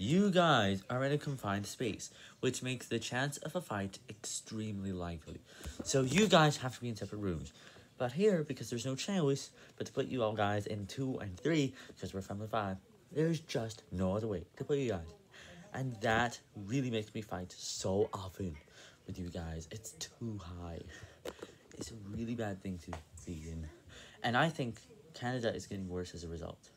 You guys are in a confined space, which makes the chance of a fight extremely likely. So you guys have to be in separate rooms. But here, because there's no choice but to put you all guys in two and three, because we're family five, there's just no other way to put you guys. And that really makes me fight so often with you guys. It's too high. It's a really bad thing to be in. And I think Canada is getting worse as a result.